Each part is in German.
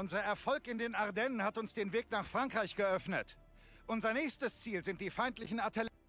Unser Erfolg in den Ardennen hat uns den Weg nach Frankreich geöffnet. Unser nächstes Ziel sind die feindlichen Artillerien.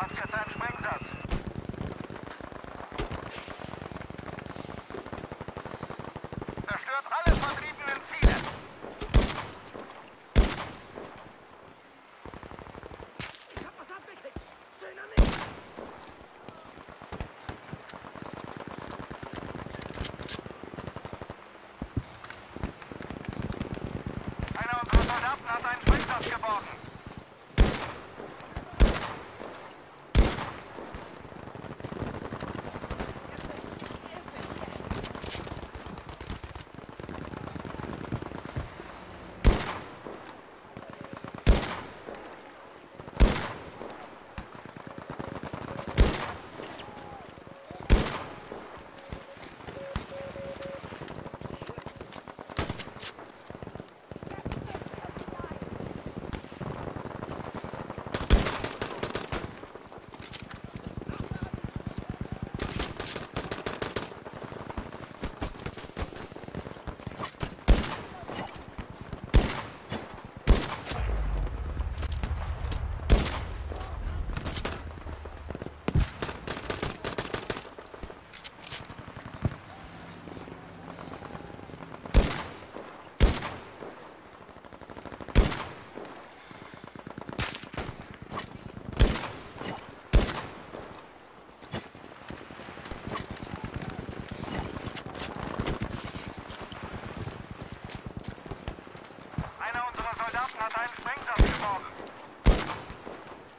А спецаншмен einen Sprengsatz geworfen.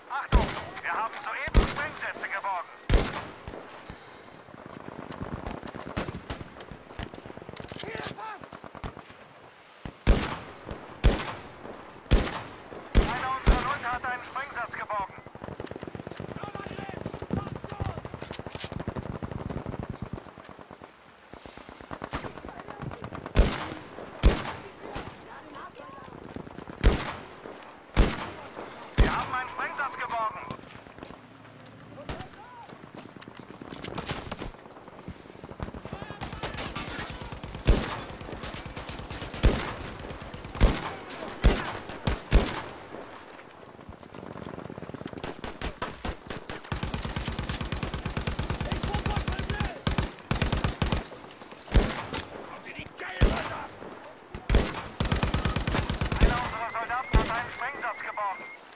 Achtung, wir haben soeben Sprengsätze geworfen. Einsatz geboten.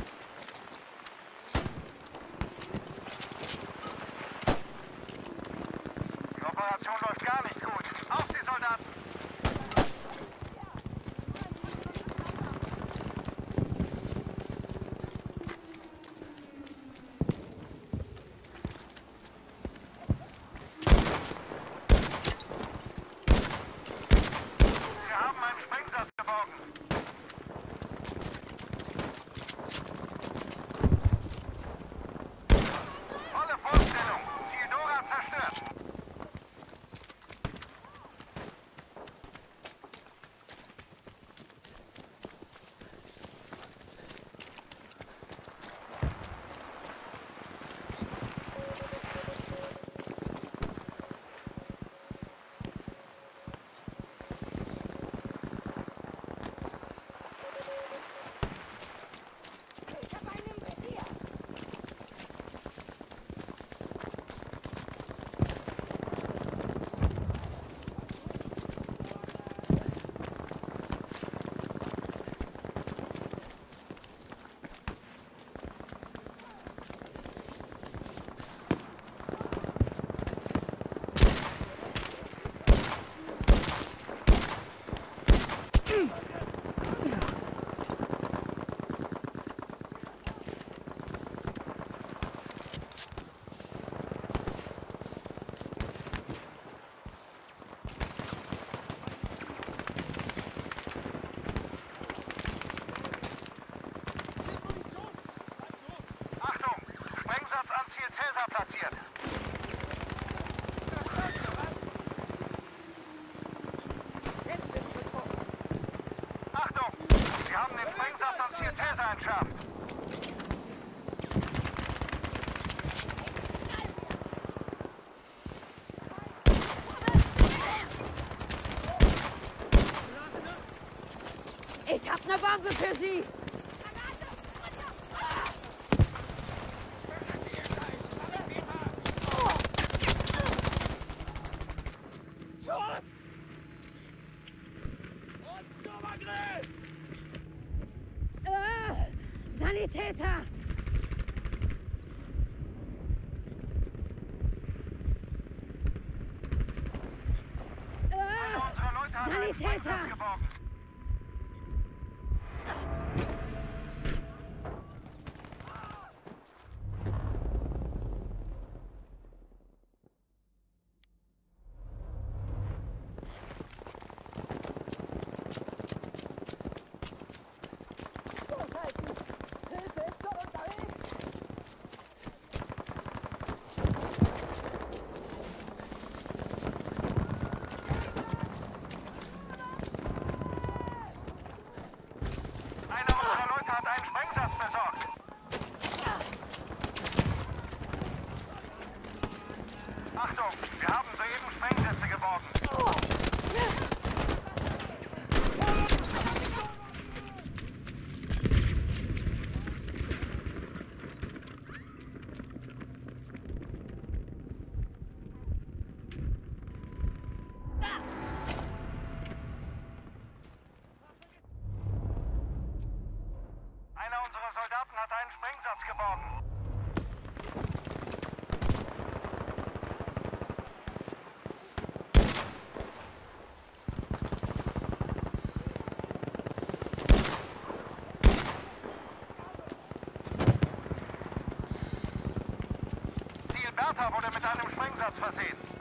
Avance für Sie! Flughafen. Ziel Bertha wurde mit einem Sprengsatz versehen.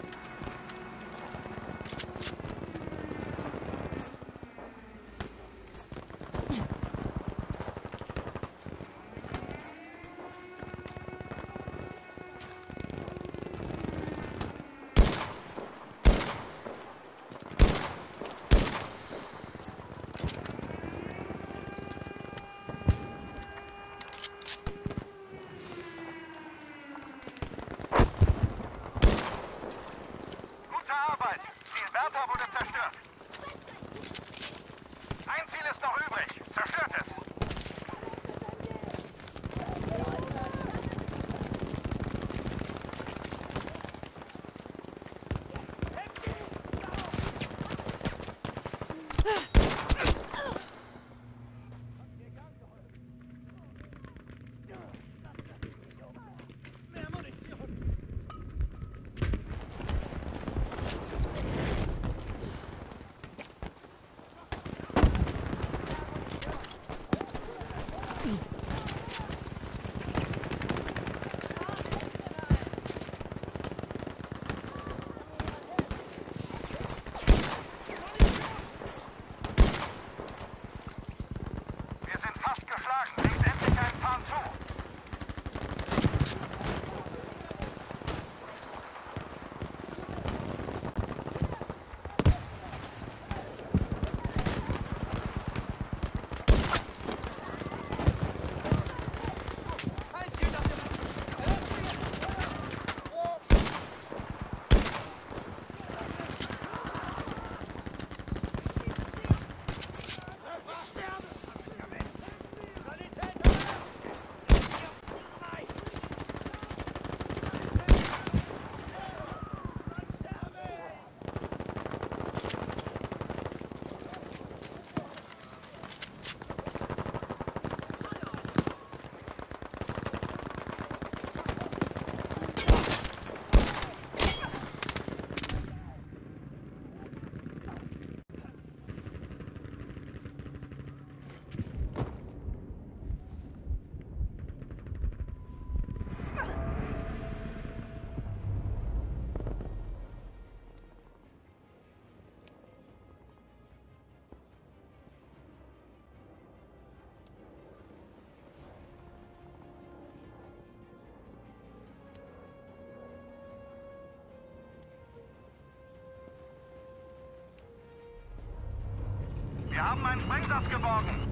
Wir haben einen Sprengsatz geborgen.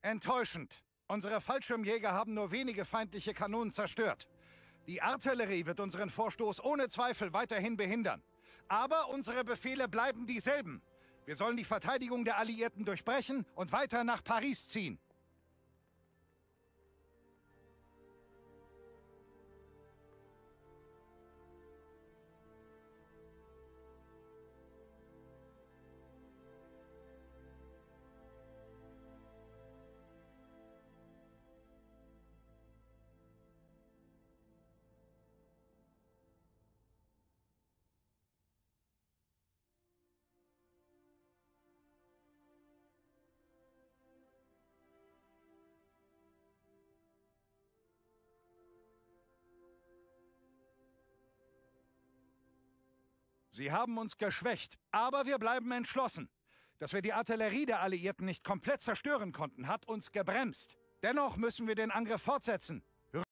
Enttäuschend. Unsere Fallschirmjäger haben nur wenige feindliche Kanonen zerstört. Die Artillerie wird unseren Vorstoß ohne Zweifel weiterhin behindern. Aber unsere Befehle bleiben dieselben. Wir sollen die Verteidigung der Alliierten durchbrechen und weiter nach Paris ziehen. Sie haben uns geschwächt, aber wir bleiben entschlossen. Dass wir die Artillerie der Alliierten nicht komplett zerstören konnten, hat uns gebremst. Dennoch müssen wir den Angriff fortsetzen.